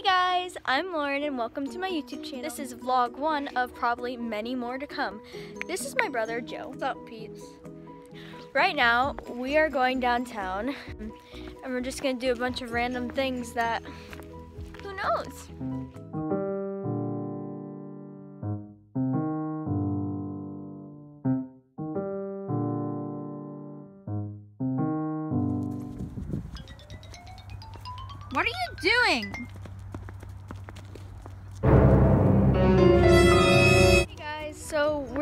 Hey guys, I'm Lauren and welcome to my YouTube channel. This is vlog one of probably many more to come. This is my brother Joe. What's up, peeps? Right now, we are going downtown and we're just gonna do a bunch of random things that, who knows? What are you doing?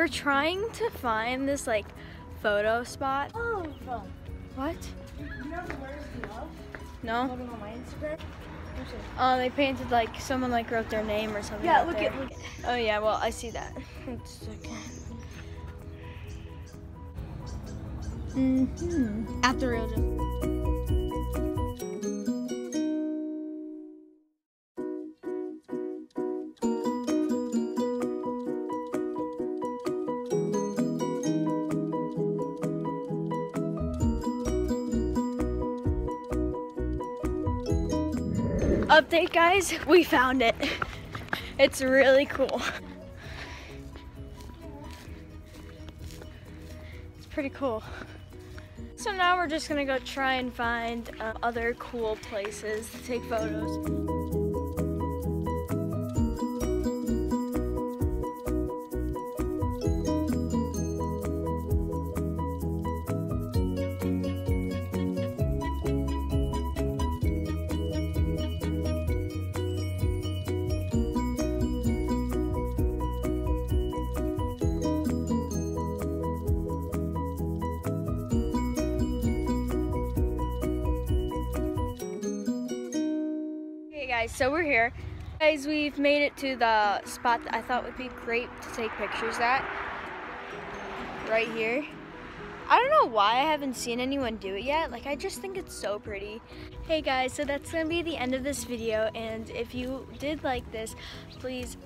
We're trying to find this like photo spot. Oh, What? you know? No? Photo on my Instagram. Oh, they painted like someone like wrote their name or something. Yeah, look there. at look. Oh yeah, well I see that. Okay. Mm-hmm. At the real Update guys, we found it. It's really cool. It's pretty cool. So now we're just gonna go try and find uh, other cool places to take photos. Guys, so we're here. Guys, we've made it to the spot that I thought would be great to take pictures at. Right here. I don't know why I haven't seen anyone do it yet. Like, I just think it's so pretty. Hey guys, so that's gonna be the end of this video. And if you did like this, please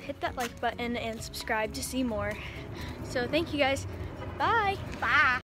hit that like button and subscribe to see more. So thank you guys. Bye. Bye.